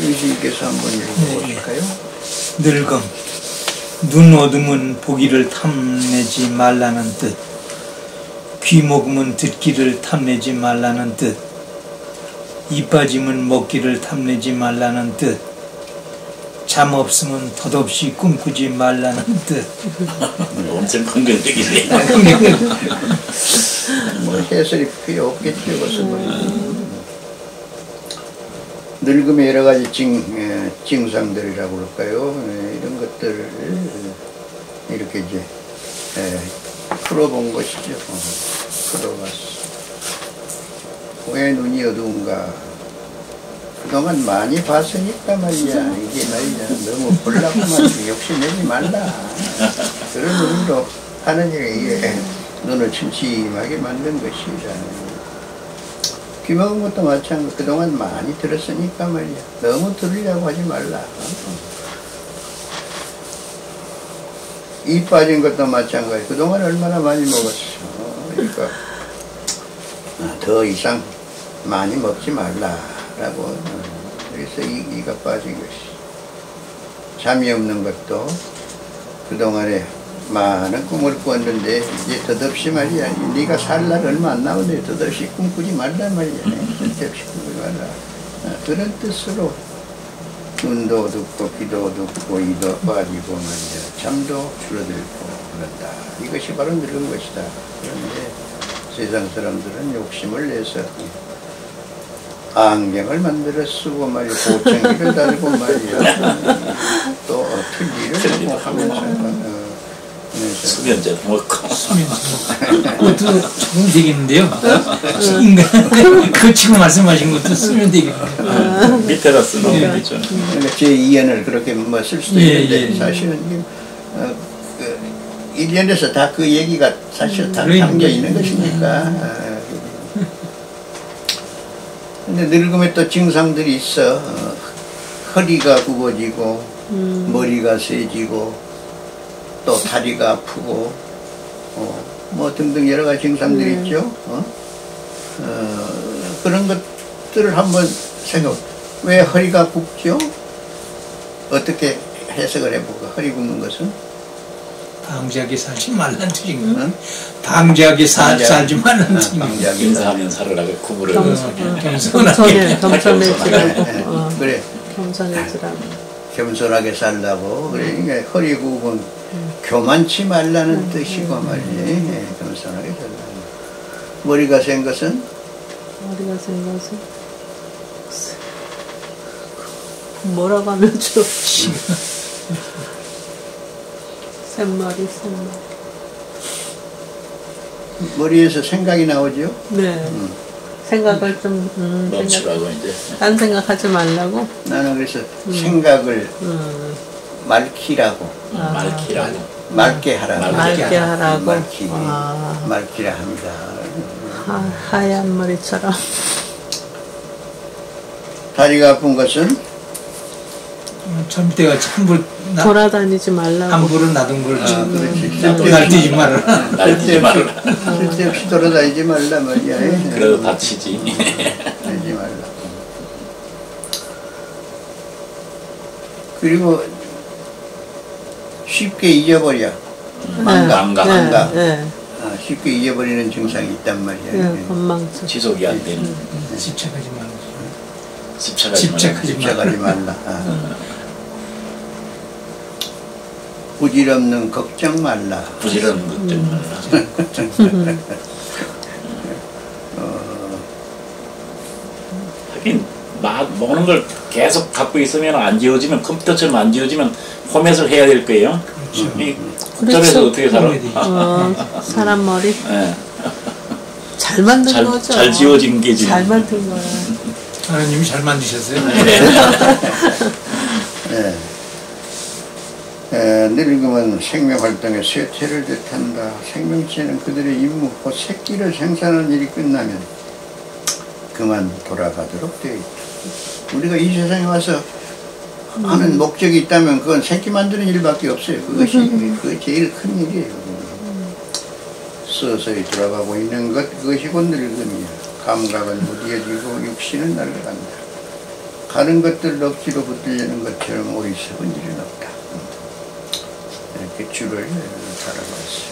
유시께서 한번 읽어보실까요? 늙음 눈 어둠은 보기를 탐내지 말라는 뜻 귀 먹으면 듣기를 탐내지 말라는 뜻 이 빠짐은 먹기를 탐내지 말라는 뜻 잠 없으면 덧없이 꿈꾸지 말라는 뜻 엄청 긍정적이네. 뭐 해설이 필요 없겠죠. 그것은 뭐. 늙음의 여러 가지 징, 예, 증상들이라고 그럴까요? 예, 이런 것들을 이렇게 이제 예, 풀어본 것이죠. 어, 풀어봤어. 왜 눈이 어두운가? 그동안 많이 봤으니까 말이야. 이게 말이야. 너무 보려고만 욕심내지 말라. 그런 의미로 하느님이 이게 눈을 침침하게 만든 것이라. 귀 먹은 것도 마찬가지. 그동안 많이 들었으니까 말이야. 너무 들으려고 하지 말라. 이 빠진 것도 마찬가지. 그동안 얼마나 많이 먹었어. 그러니까 아, 더 이상 많이 먹지 말라라고. 어, 그래서 이, 이가 빠진 것이. 잠이 없는 것도 그동안에 많은 꿈을 꾸었는데 이제 덧없이 말이야. 네가 살 날 얼마 안 남았는데 덧없이 꿈꾸지 말라 말이야. 덧없이 꿈꾸지 말라. 아, 그런 뜻으로 눈도 어둡고 귀도 어둡고 이도 빠지고 말이야. 잠도 줄어들고 그런다. 이것이 바로 늙은 것이다. 그런데 세상 사람들은 욕심을 내서 안경을 만들어 쓰고 말이야. 보청기를 달고 말이야. 또 틀니를 하면서 수면제 먹고. 그것도 조금 되겠는데요 인간 그 지금 말씀하신 것도 쓰면 되겠네요 밑에다 쓰는 예. 거 있죠. 그러니까 제 2연을 그렇게 뭐 쓸 수도 예, 있는데 예. 사실은 이게, 어, 그 1년에서 다 그 얘기가 사실 다 그러니까. 담겨 있는 것이니까 아, 근데 늙음에 또 증상들이 있어 어, 허리가 굽어지고 머리가 세지고 또 다리가 아프고 어, 뭐 등등 여러 가지 증상들이 있죠 어? 어, 그런 것들을 한번 생각 왜 허리가 굽죠? 어떻게 해석을 해보고 허리 굽는 것은 방지하게 살지 말란 뜻인가 응? 방지하게 사. 살지 말란 아, 뜻인가 방지하게 인사하면 살으라고 겸- 해서. 겸손하게 겸손해, 겸손해지라고. 네, 어, 그래 겸손해지라고. 겸손하게 살라고. 그러니까 허리 굽은 교만치 말라는 뜻이고 말이지. 예, 겸손하게 살라고. 머리가 센 것은? 머리가 센 것은? 뭐라고 하면 좋지? 샘머리, 샘머리. 머리에서 생각이 나오죠 네. 생각을 좀, 음, 생각, 멈추라고 이제. 딴 생각하지 말라고. 나는 그래서 생각을 음, 맑히라고 아, 말키라고. 맑게 하라고 맑게 하라고. 맑히기 아. 맑히라 합니다 하, 하얀 머리처럼. 다리가 아픈 것은 젊때같이 함부로 나, 돌아다니지 말라고. 함부로 나둔 걸 아, 그렇지. 날뛰지 말아라 날뛰지 말라. 쓸데없이 돌아다니지 말라 말이야 예. 그래도 다치지. 하지 말라. 그리고 쉽게 잊어버려. 망각, 망각. 망각. 네, 네, 아, 쉽게 잊어버리는 증상이 있단 말이야. 네, 건망증. 지속이 안 되는. 집착하지 말고 집착하지 집착하지 집착하지 말라. 아. 부질없는 걱정 말라. 부지런한 것들 말라. 어, 하긴 막 먹는 걸 계속 갖고 있으면 안 지워지면 컴퓨터처럼 안 지워지면 포맷을 해야 될 거예요. 이 국정에서 그렇죠. 어떻게 살아? 어, 사람 머리 예. 잘 만든 잘- 거죠. 잘 지워진 게 지금. 잘 만든 거야. 하나님이 잘 만드셨어요 예. 에, 늙음은 생명 활동의 쇠퇴를 뜻한다. 생명체는 그들의 임무, 곧 새끼를 생산하는 일이 끝나면 그만 돌아가도록 되어 있다. 우리가 이 세상에 와서 하는 목적이 있다면 그건 새끼 만드는 일밖에 없어요. 그것이 그 제일 큰 일이에요. 서서히 돌아가고 있는 것 그것이 곧 늙음이야. 감각은 무뎌지고 육신은 낡아간다. 가는 것들 억지로 붙들려는 것처럼 어리석은 일은 없다. 이렇게 줄을 달아봤어요.